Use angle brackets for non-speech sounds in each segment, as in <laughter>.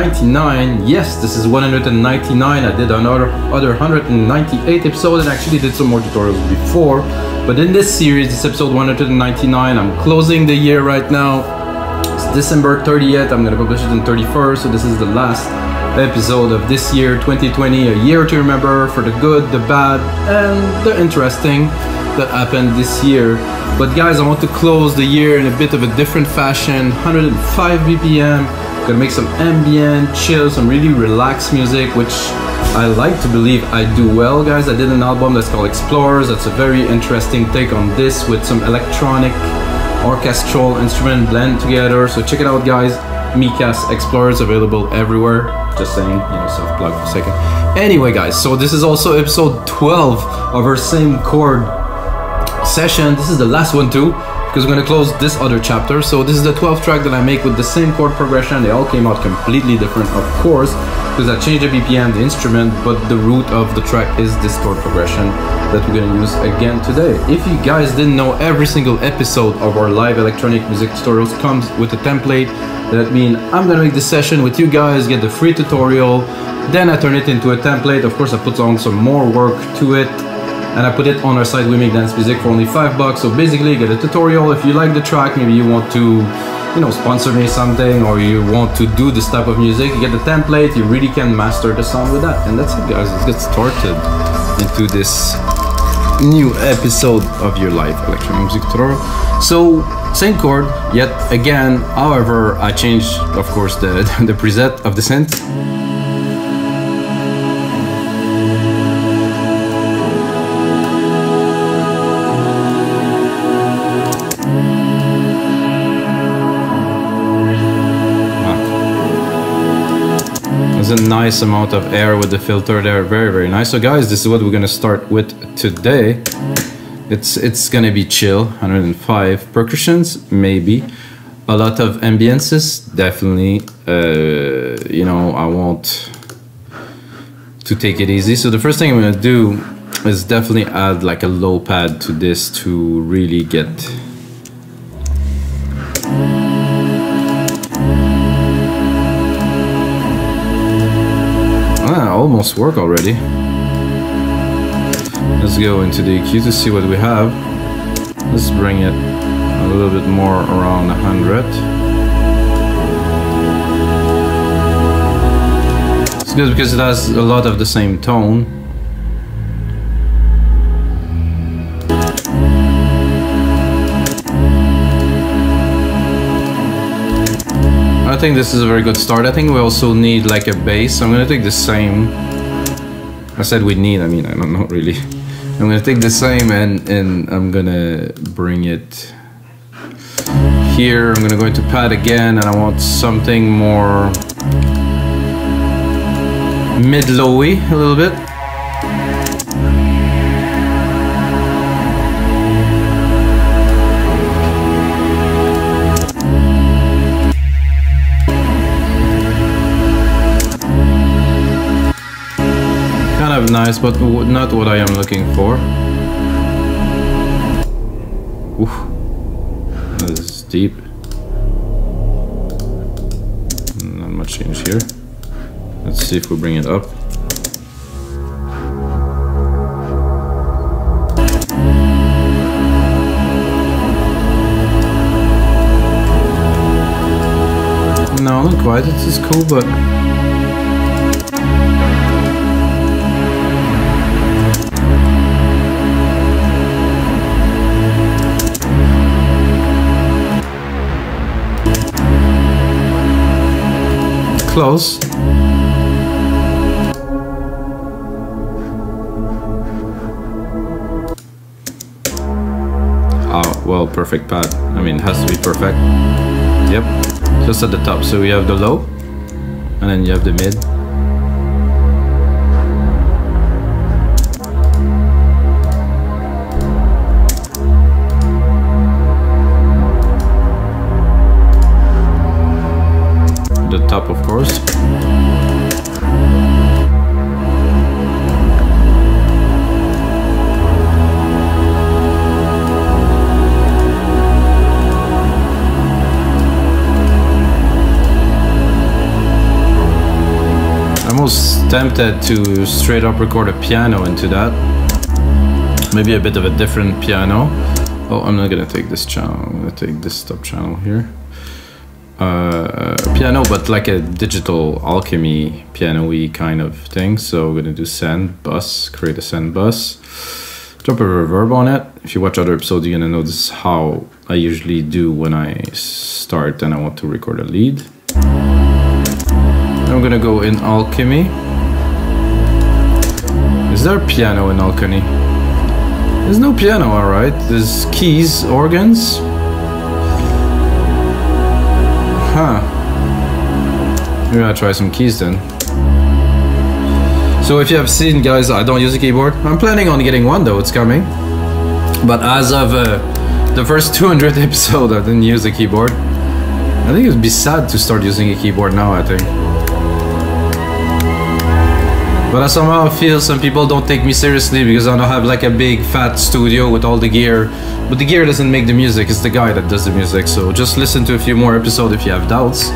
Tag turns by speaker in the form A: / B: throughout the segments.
A: 99 yes this is 199 i did another other 198 episode and actually did some more tutorials before. But in this series this episode 199 i'm closing the year right now. It's december 30th i'm gonna publish it in 31st so this is the last episode of this year 2020 a year to remember for the good the bad and the interesting that happened this year. But guys i want to close the year in a bit of a different fashion. 105 bpm Gonna make some ambient, chill, some really relaxed music, which I like to believe I do well, guys. I did an album that's called Explorers. That's a very interesting take on this with some electronic, orchestral instrument blend together. So check it out, guys. Mikas Explorers available everywhere. Just saying, you know, self plug for a second. Anyway, guys, so this is also episode 12 of our same chord session. This is the last one too because we're to close this other chapter. So this is the 12th track that I make with the same chord progression. They all came out completely different, of course, because I changed the BPM, the instrument, but the root of the track is this chord progression that we're to use again today. If you guys didn't know, every single episode of our live electronic music tutorials comes with a template. That means I'm to make the session with you guys, get the free tutorial, then I turn it into a template. Of course, I put on some more work to it and I put it on our site we make dance music for only five bucks. So basically you get a tutorial. If you like the track maybe you want to you know sponsor me something or you want to do this type of music you get the template you really can master the sound with that. And that's it guys. Let's get started into this new episode of your live electronic music tutorial. So same chord yet again however I changed of course the <laughs> the preset of the synth nice amount of air with the filter there very very nice. So guys this is what we're gonna start with today. It's it's gonna be chill 105 percussions maybe. A lot of ambiances definitely. Uh, you know I want to take it easy. So the first thing I'm gonna do is definitely add like a low pad to this to really get almost work already. Let's go into the EQ to see what we have. Let's bring it a little bit more around 100. It's good because it has a lot of the same tone. Think this is a very good start. I think we also need like a bass. I'm gonna take the same. I said we need, I mean, I don't know really. I'm gonna take the same and, and I'm gonna bring it here. I'm gonna go into pad again and I want something more mid-lowy a little bit. Nice, but not what I am looking for. Oof. This is deep. Not much change here. Let's see if we bring it up. No, not quite. It's cool, but close. Oh, well, perfect pad. I mean, it has to be perfect. Yep, just at the top. So we have the low, and then you have the mid. Course. almost tempted to straight up record a piano into that. Maybe a bit of a different piano. Oh, I'm not gonna take this channel. I'm gonna take this top channel here. Uh, piano, but like a digital alchemy piano-y kind of thing. So we're gonna do send bus, create a send bus, drop a reverb on it. If you watch other episodes, you're gonna notice how I usually do when I start and I want to record a lead. I'm gonna go in Alchemy. Is there piano in Alchemy? There's no piano, alright. There's keys, organs. Huh. Maybe I'll try some keys then. So if you have seen, guys, I don't use a keyboard. I'm planning on getting one though, it's coming. But as of uh, the first <laughs> 200 episode, I didn't use a keyboard. I think it would be sad to start using a keyboard now, I think. But I somehow feel some people don't take me seriously because I don't have like a big fat studio with all the gear. But the gear doesn't make the music, it's the guy that does the music. So just listen to a few more episodes if you have doubts.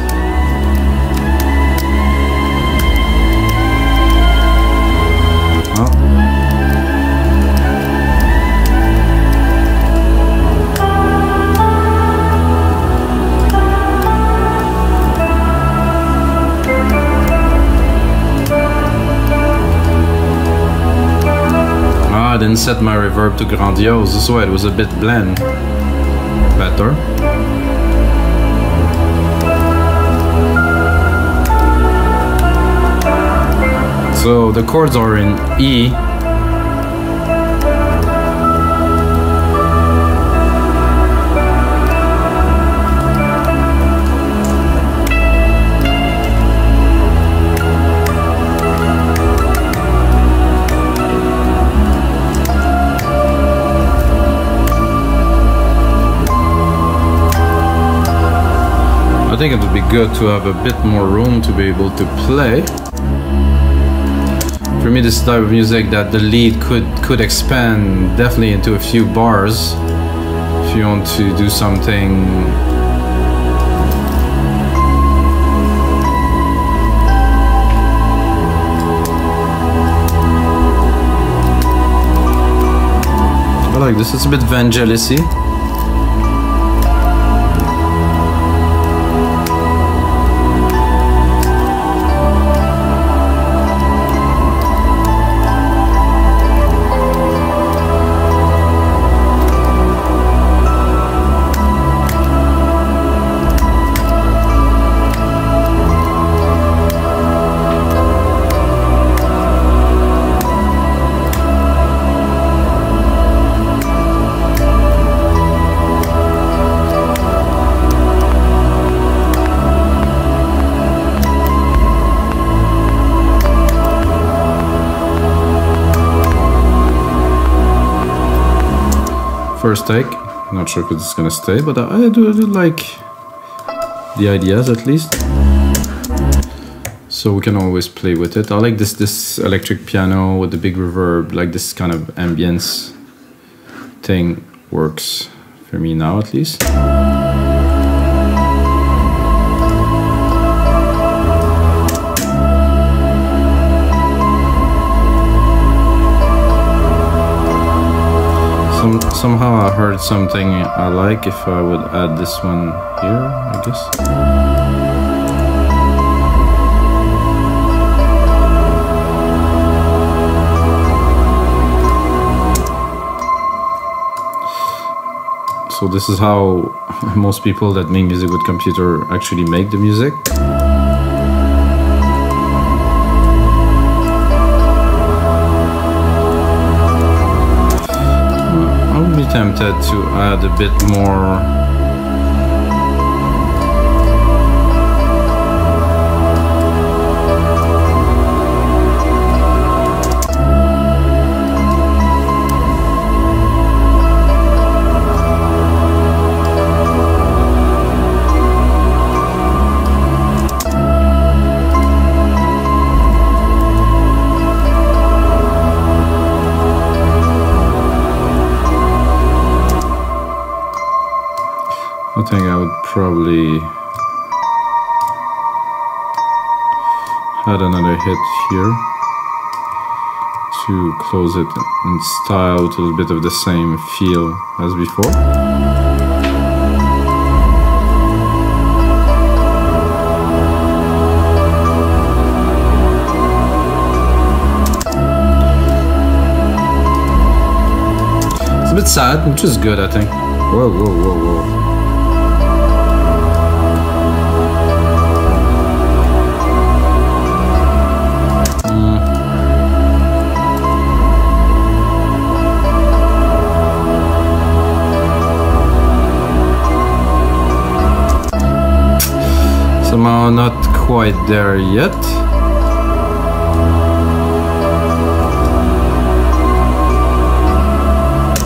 A: Didn't set my reverb to grandiose, so it was a bit bland. Better. So the chords are in E. think it would be good to have a bit more room to be able to play. For me, this type of music that the lead could could expand definitely into a few bars if you want to do something I like this, it's a bit Vangelis-y. First take. Not sure if it's gonna stay, but I do, do like the ideas at least. So we can always play with it. I like this this electric piano with the big reverb, like this kind of ambience thing works for me now at least. Some, somehow I heard something I like if I would add this one here, I guess. So this is how <laughs> most people that make music with computer actually make the music. Tempted to add a bit more probably add another hit here to close it in style with a bit of the same feel as before. It's a bit sad, which is good, I think. Whoa, whoa, whoa, whoa. Quite there yet.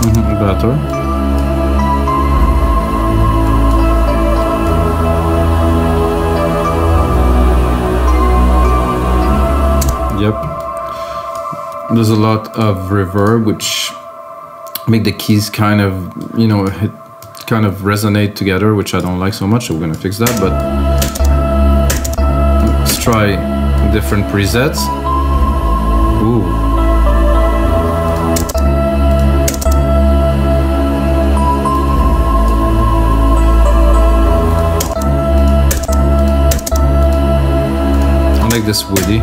A: Mm-hmm, better. Yep. There's a lot of reverb which make the keys kind of, you know, hit, kind of resonate together, which I don't like so much. So we're gonna fix that, but try different presets. Ooh. this woody.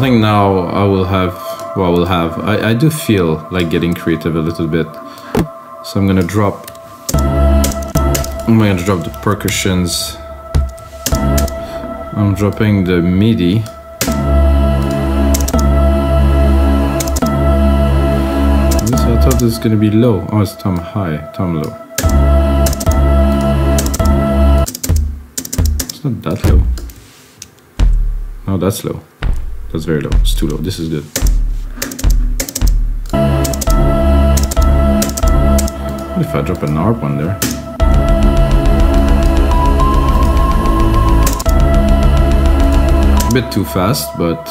A: I think now I will have, well, I will have, I, I do feel like getting creative a little bit. So I'm gonna drop I'm to drop the percussions. I'm dropping the MIDI. This, I thought this going to be low. Oh, it's tom high, tom low. It's not that low. No, that's low. That's very low. It's too low. This is good. What if I drop an ARP one there? A bit too fast, but...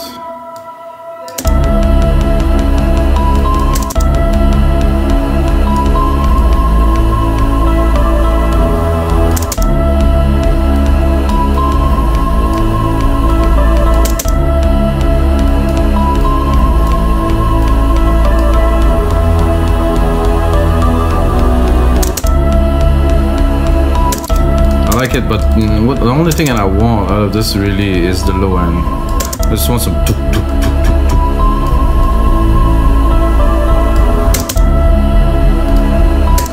A: it, but mm, what, the only thing that I want out of this really is the low end. I just want some tuk, tuk, tuk,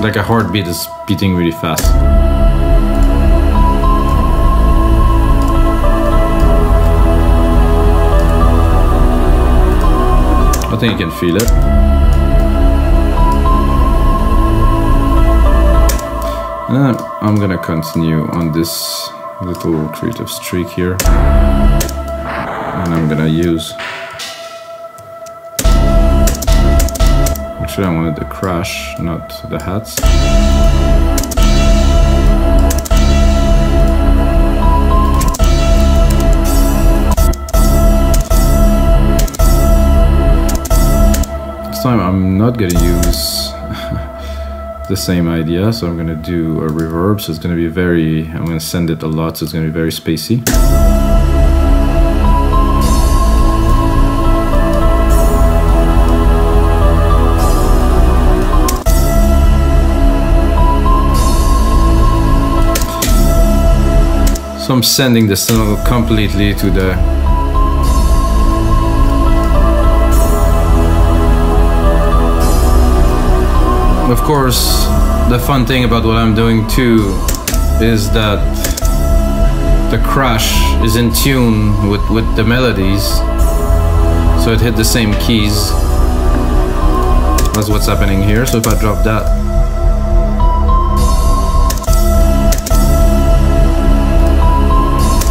A: Like a heartbeat is beating really fast. I think you can feel it. And I'm gonna continue on this little creative streak here. And I'm gonna use... Actually I wanted the crash, not the hats. This time I'm not gonna use the same idea. So I'm gonna do a reverb. So it's gonna be very, I'm gonna send it a lot. So it's gonna be very spacey. So I'm sending the signal completely to the Of course, the fun thing about what I'm doing too is that the crash is in tune with, with the melodies. So it hit the same keys. That's what's happening here. So if I drop that,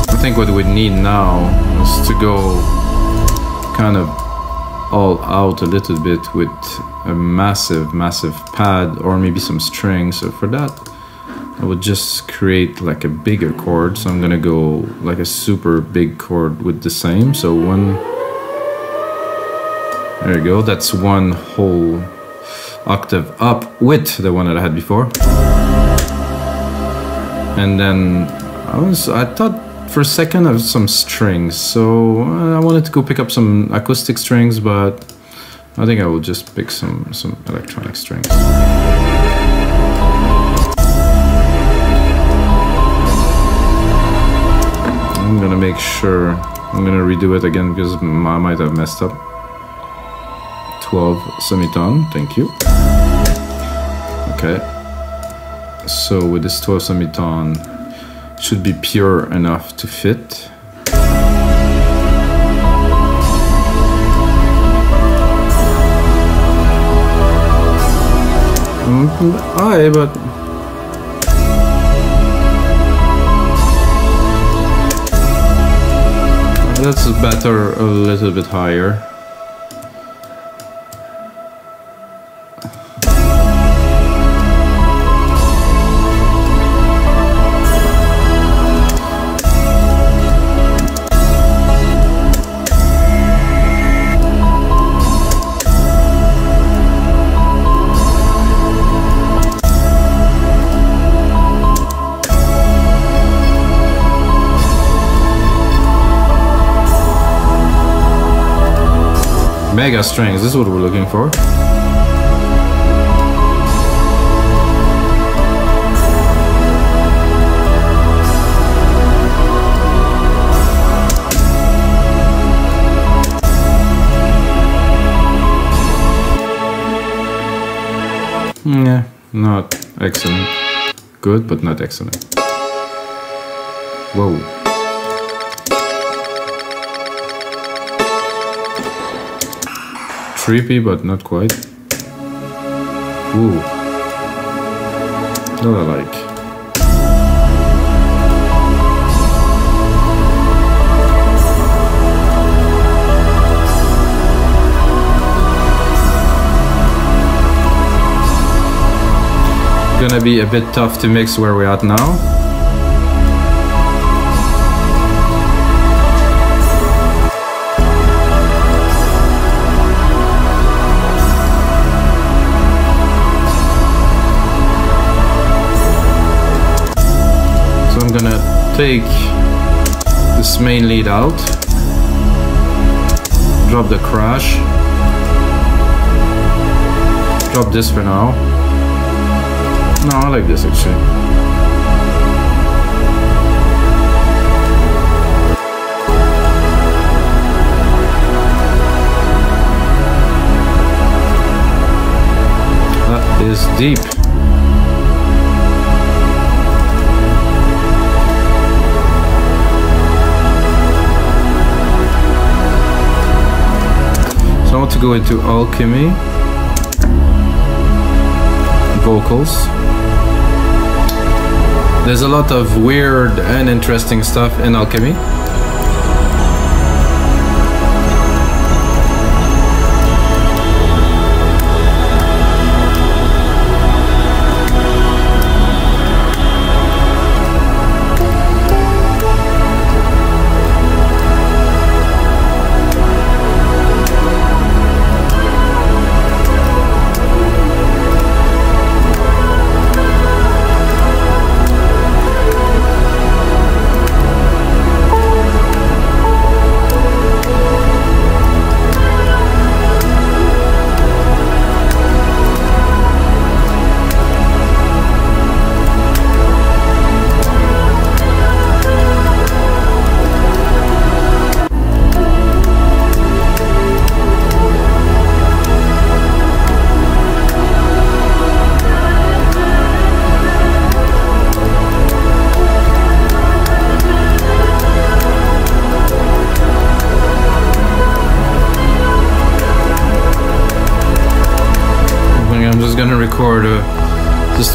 A: I think what we need now is to go kind of all out a little bit with a massive, massive pad or maybe some strings. So for that, I would just create like a bigger chord. So I'm gonna go like a super big chord with the same. So one, there you go. That's one whole octave up with the one that I had before. And then I was, I thought for a second of some strings. So uh, I wanted to go pick up some acoustic strings, but I think I will just pick some, some electronic strings. I'm gonna make sure, I'm gonna redo it again because I might have messed up. 12 semitone, thank you. Okay. So with this 12 semitone, should be pure enough to fit. Aye, but that's better a little bit higher. Mega strings, this is what we're looking for. Yeah, not excellent. Good, but not excellent. Whoa. Trippy, but not quite. Ooh. Not I like. Gonna be a bit tough to mix where we're at now. Take this main lead out, drop the crash, drop this for now. No, I like this actually. That is deep. Want to go into alchemy vocals. There's a lot of weird and interesting stuff in alchemy.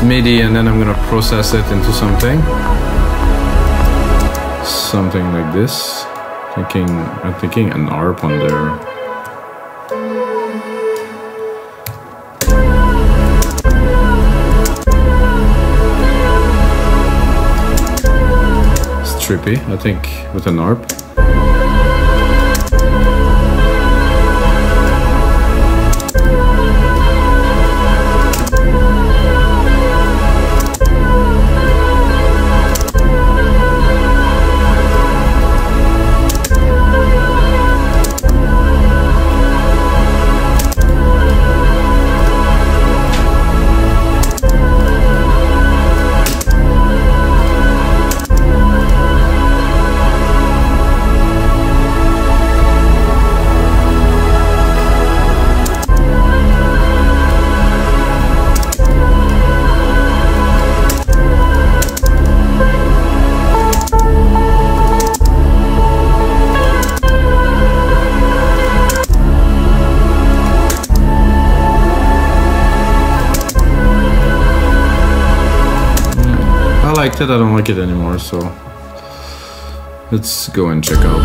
A: MIDI and then I'm gonna process it into something. Something like this. Thinking, I'm thinking an ARP on there. It's trippy, I think, with an ARP. Like it anymore, so let's go and check out.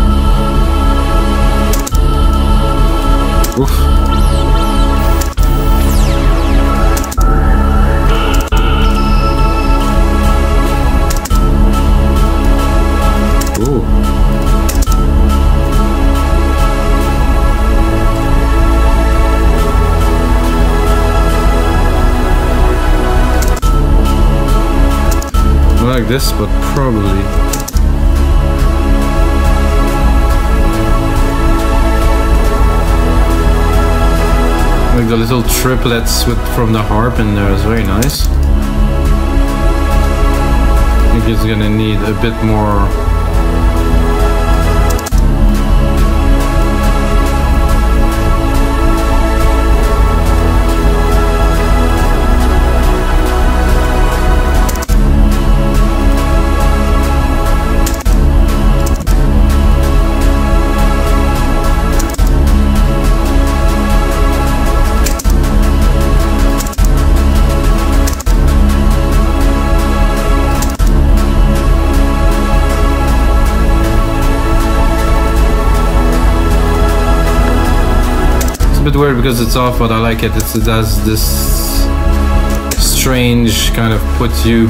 A: Oof. Like this, but probably like the little triplets with from the harp in there is very nice. I think it's gonna need a bit more because it's off, but I like it. It's, it has this strange kind of puts you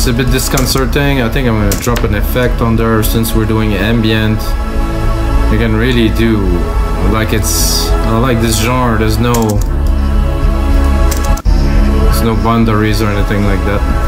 A: It's a bit disconcerting. I think I'm gonna drop an effect on there since we're doing ambient. You can really do like it's I like this genre. There's no there's no boundaries or anything like that.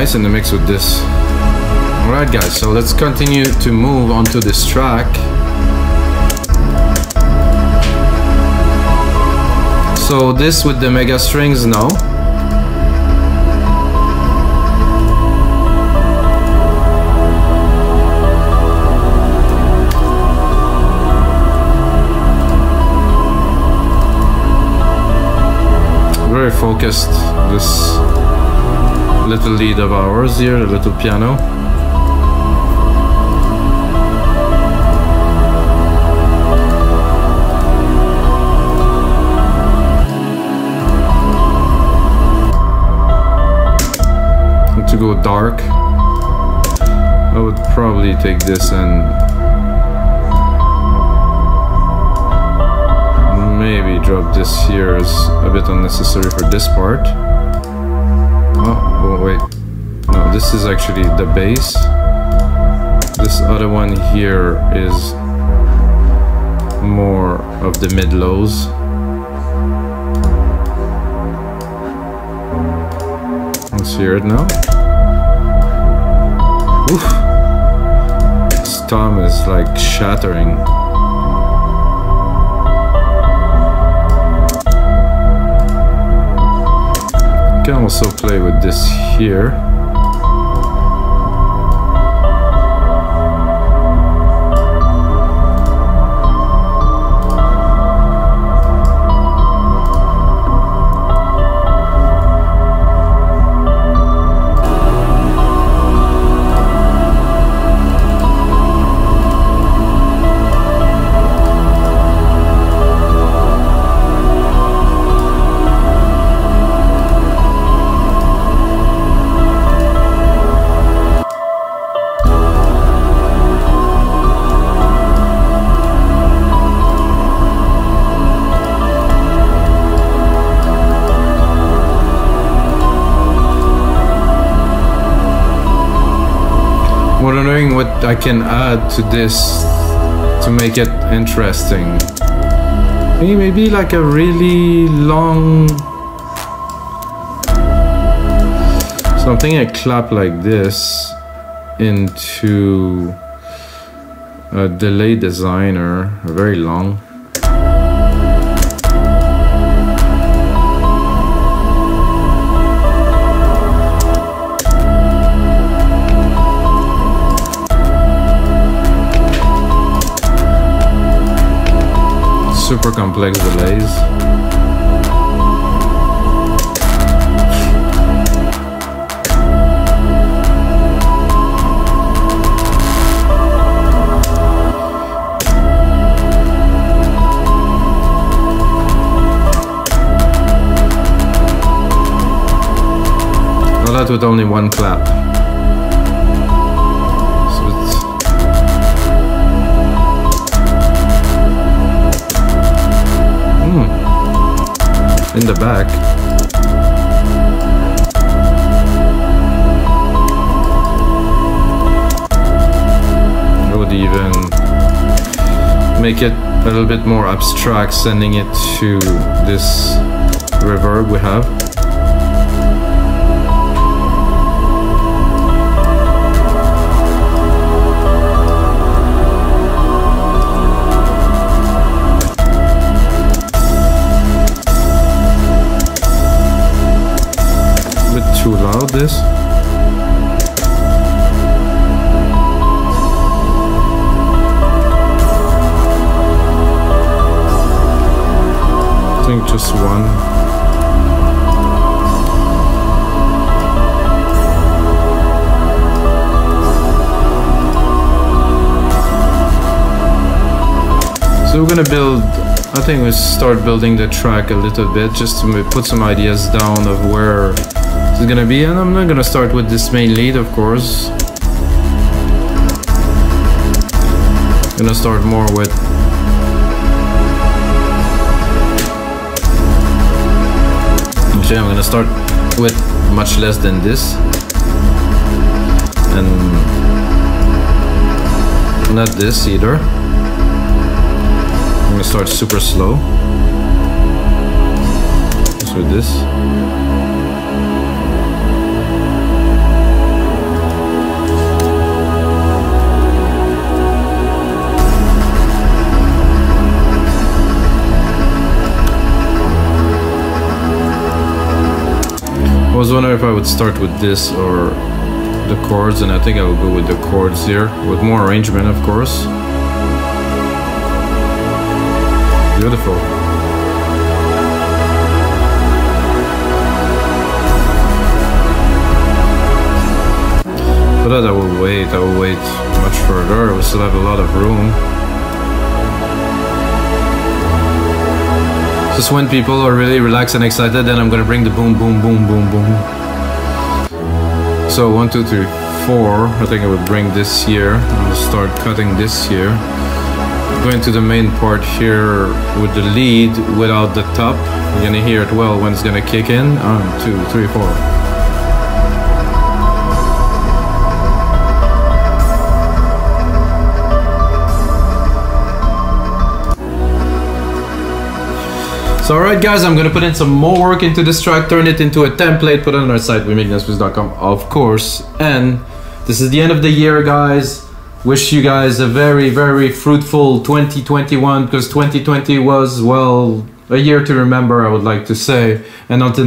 A: Nice in the mix with this. Alright guys, so let's continue to move onto this track. So this with the mega strings now. Very focused, this little lead of ours here, a little piano. to go dark, I would probably take this and maybe drop this here is a bit unnecessary for this part. This is actually the bass. This other one here is more of the mid-lows. Let's hear it now. Oof. This tom is like shattering. You can also play with this here. I can add to this to make it interesting. Maybe, maybe like a really long something I clap like this into a delay designer, very long. Super complex delays. Well, that with only one clap. In the back. Would even make it a little bit more abstract, sending it to this reverb we have. This. I think just one. So we're gonna build, I think we start building the track a little bit just to put some ideas down of where is gonna be and I'm not gonna start with this main lead of course. Gonna start more with actually I'm gonna start with much less than this. And not this either. I'm gonna start super slow. With this was wondering if I would start with this or the chords and I think I will go with the chords here with more arrangement of course. Beautiful. But I will wait, I will wait much further, we still have a lot of room. Just when people are really relaxed and excited, then I'm gonna bring the boom, boom, boom, boom, boom. So one, two, three, four. I think I would bring this here. I'll start cutting this here. going to the main part here with the lead without the top. You're gonna hear it well when it's gonna kick in. One, two, three, four. So alright guys, I'm gonna put in some more work into this track, turn it into a template, put it on our site, WeMakeDanceMusic.com, of course. And this is the end of the year, guys. Wish you guys a very, very fruitful 2021, because 2020 was, well, a year to remember, I would like to say. And until